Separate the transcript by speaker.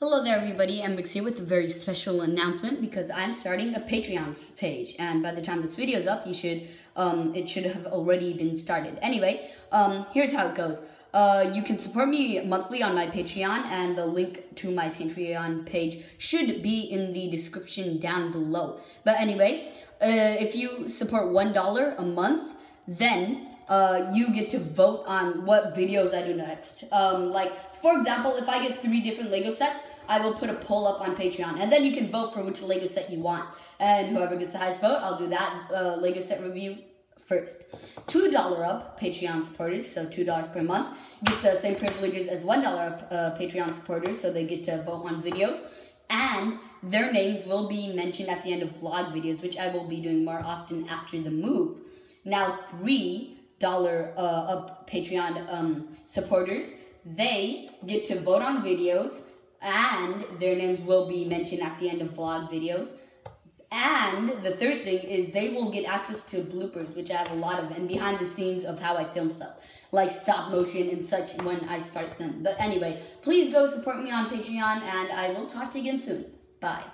Speaker 1: Hello there, everybody. MBrickz here with a very special announcement because I'm starting a Patreon page, and by the time this video is up, you should um, it should have already been started. Anyway, um, here's how it goes. Uh, you can support me monthly on my Patreon, and the link to my Patreon page should be in the description down below. But anyway, uh, if you support one dollar a month, then uh, you get to vote on what videos I do next. Um, like, for example, if I get three different Lego sets, I will put a poll up on Patreon, and then you can vote for which Lego set you want. And whoever gets the highest vote, I'll do that uh, Lego set review first. $2 up Patreon supporters, so $2 per month, get the same privileges as $1 up uh, Patreon supporters, so they get to vote on videos. And their names will be mentioned at the end of vlog videos, which I will be doing more often after the move. Now, three dollar uh, up Patreon um, supporters, they get to vote on videos, and their names will be mentioned at the end of vlog videos. And the third thing is they will get access to bloopers, which I have a lot of, and behind the scenes of how I film stuff, like stop motion and such when I start them. But anyway, please go support me on Patreon, and I will talk to you again soon. Bye.